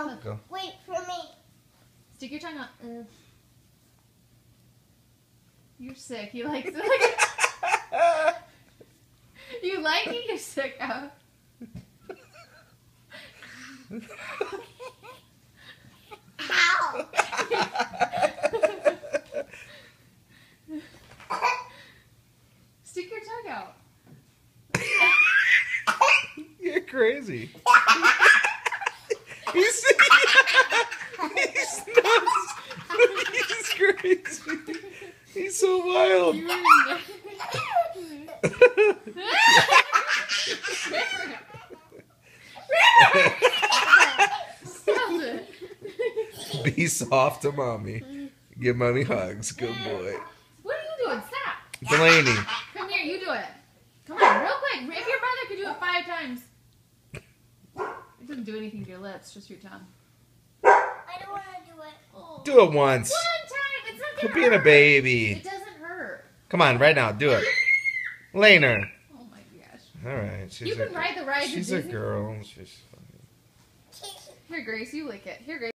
Um, Go. wait for me. Stick your tongue out. Ugh. You're sick. You like like you like it. You're sick. Out. Ow! Stick your tongue out. You're crazy. he's, he's nuts. He's crazy. He's so wild. You're in- Stop it. Be soft to mommy. Give mommy hugs. Good boy. What are you doing? Stop. Delaney. Come here. You do it. Come on, real quick. If your brother could do it five times. It doesn't do anything to your lips, just your tongue. I don't want to do it. Oh. Do it once. Quit being a baby. It doesn't hurt. Come on, right now. Do it. Laner. Oh my gosh. All right. She's You a, can ride the ride. She's a girl. She's Here, Grace, you lick it. Here, Grace.